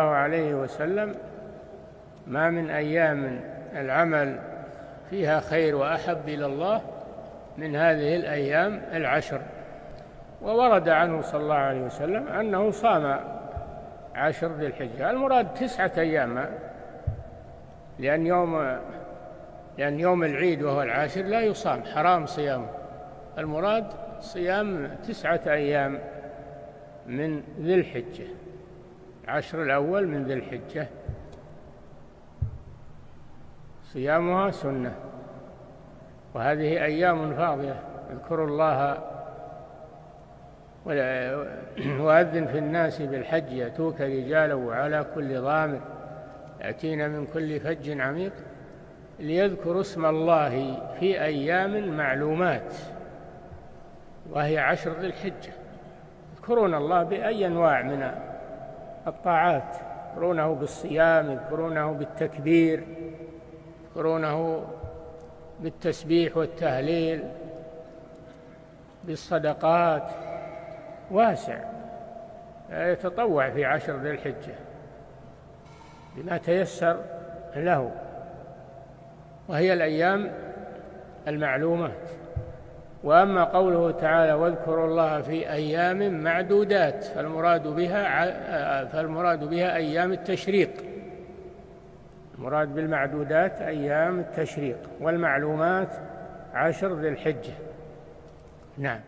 الله عليه وسلم ما من أيام العمل فيها خير وأحب إلى الله من هذه الأيام العشر. وورد عنه صلى الله عليه وسلم أنه صام عشر ذي الحجة. المراد تسعة أيام لأن يوم لأن يوم العيد وهو العاشر لا يصام حرام صيامه المراد صيام تسعة أيام من ذي الحجة. العشر الأول من ذي الحجة. صيامها سنة. وهذه أيام فاضلة اذكروا الله وأذن في الناس بالحج. يأتوك رجالا وعلى كل ضامر. يأتين من كل فج عميق. ليذكروا اسم الله في أيام معلومات. وهي عشر ذي الحجة. يذكرون الله بأي أنواع من الطاعات يذكرونه بالصيام يذكرونه بالتكبير يذكرونه بالتسبيح والتهليل بالصدقات. واسع. يتطوع في عشر ذي الحجة بما تيسر له وهي الأيام المعلومات. وأما قوله تعالى واذكروا الله في أيام معدودات فالمراد بها فالمراد بها أيام التشريق. المراد بالمعدودات أيام التشريق والمعلومات عشر ذي الحجة. نعم.